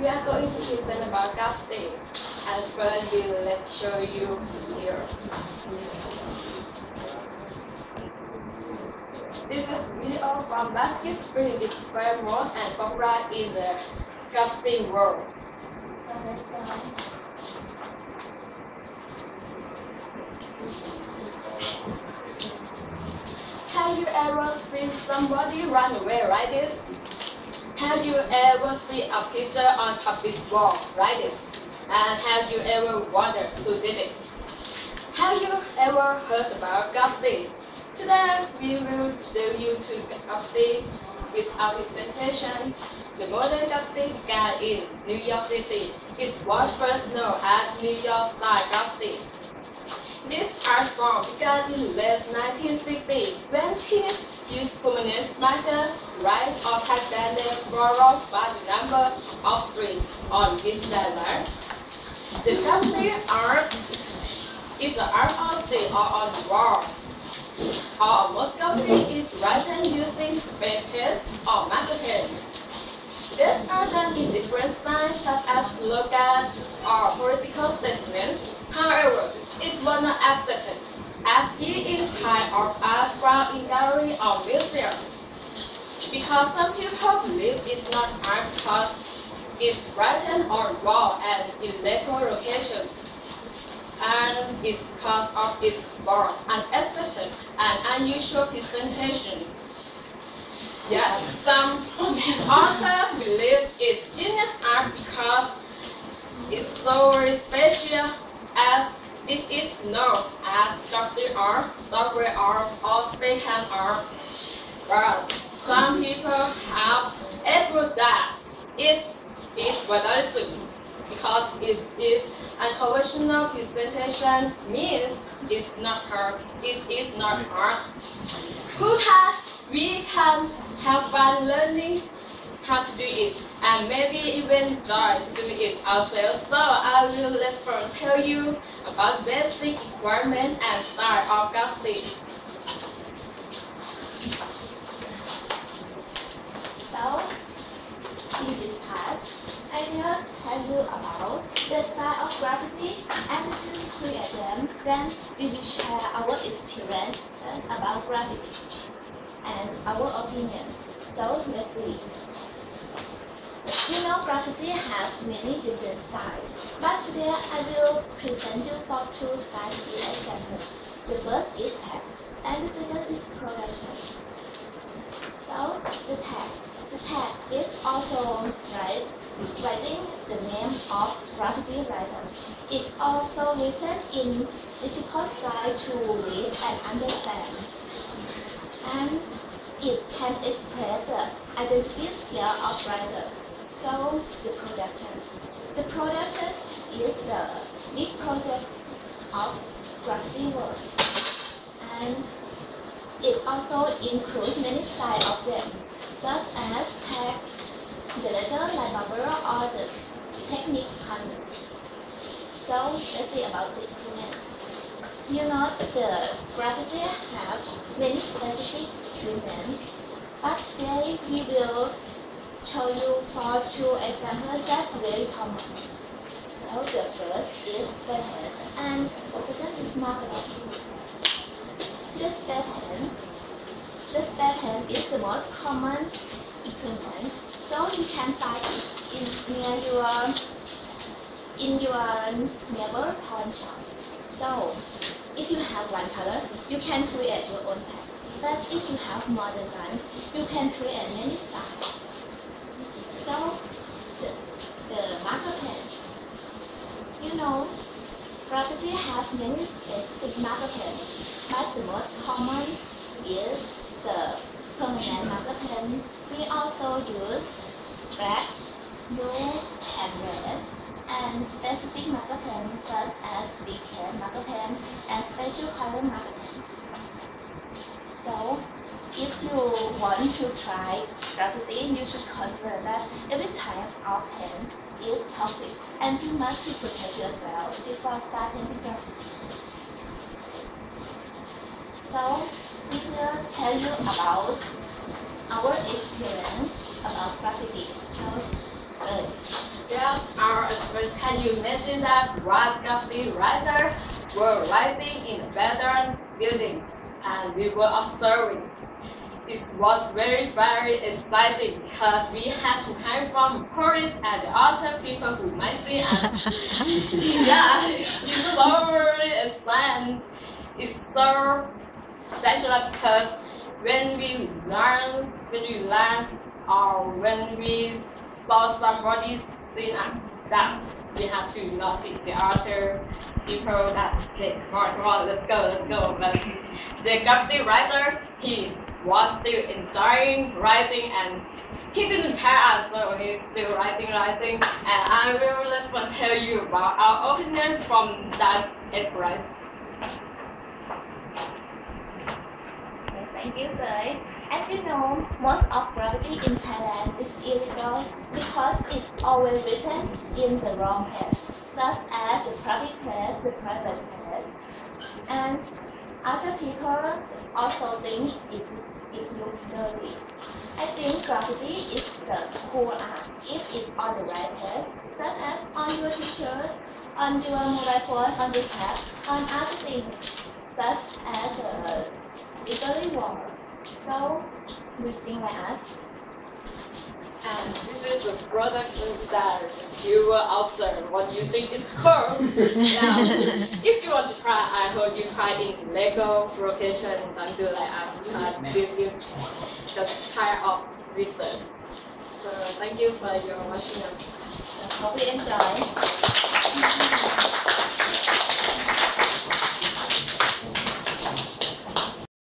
we are going to present about graffiti. And first, we will let show you here. This is video from Basket Spring is famous and popular in the graffiti world. Have you ever seen somebody run away like this? Have you ever seen a picture on public wall like this? And have you ever wondered who did it? Have you ever heard about graffiti? Today we will introduce you to graffiti with our presentation. The modern graffiti began in New York City. It was first known as New York style graffiti. This art form began in the late 1960s when teens used permanent marker, rise or their name followed by the number of on which they learn. The graffiti art is an art on stage or on the wall. Or most graffiti is written using spray paint or marker pen. These are done in different styles such as slogan or political statements. However, it's one not accepted as it is kind of art from in gallery or museum. Because some people believe it's not art because it's written or and in local locations. And it's because of its bold, unexpected, and unusual presentation. Yeah, some authors believe it's genius art because it's so special as this is known as graffiti art, software art, or speaking art. But some people have argued that it is vandalism because it is unconventional presentation means it's not art. It is not art. Who can we can have fun learning how to do it and maybe even try to do it ourselves. So I will therefore tell you about basic requirement and start of graffiti. So, in this part, I will tell you about the style of graffiti and to create them. Then we will share our experience about graffiti and our opinions. So let's see. You know, graffiti has many different styles, but today I will present you for two styles in examples. The first is tag, and the second is production. So, the tag. The tag is also right, writing the name of graffiti writer. It's also written in difficult style to read and understand. And it can express the identity skill of writer. So the production. The production is the big project of graffiti work. And it also includes many styles of them, such as tag, the letter like Barbara or the technique color. So let's see about the implement. You know the graffiti have many specific treatments, but today we will show you for two examples that's very common. So the first is spray paint and the second is marketing. The spray paint, the spray paint is the most common equipment, so you can find it in near your in your neighbor pawn shop. So if you have one color, you can create your own tag. But if you have more than one, you can create many styles. So, the, the marker pens. You know, graffiti has many specific marker pens, but the most common is the permanent marker pen. We also use black, blue, and red, and specific marker pens such as big marker pen and special color marker pen. So, you want to try graffiti, you should consider that every type of paint is toxic and you must protect yourself before starting graffiti. So, we will tell you about our experience about graffiti. So, uh, Yeah, experts, can you imagine that what graffiti writer were writing in a veteran building and we were observing. It was very, very exciting because we had to hear from police and other people who might see us. yeah, it's so very exciting. It's so special because when we learn, when we learn, or when we saw somebody sing us that we have to notice the other people that hey, come on, come on, let's go, let's go. But the graffiti writer, he was still enjoying writing and he didn't pay us, so he's still writing, writing. And I will just want to tell you about our opinion from that experience. Thank you, Zoe. As you know, most of graffiti in Thailand is illegal because it's always written in the wrong place, such as the public place, the private place. And other people also think it's, it looks dirty. I think graffiti is the cool art if it's on the right place, such as on your t-shirt, on your mobile phone, on your tab, on other things, such as uh, legally wall. So, we think like us. And this is a production that you uh, will observe what you think is cool. now, if you want to try, I heard you try in Lego location. Don't do like us this is just kind of research. So thank you for your watching us. Hope you enjoy.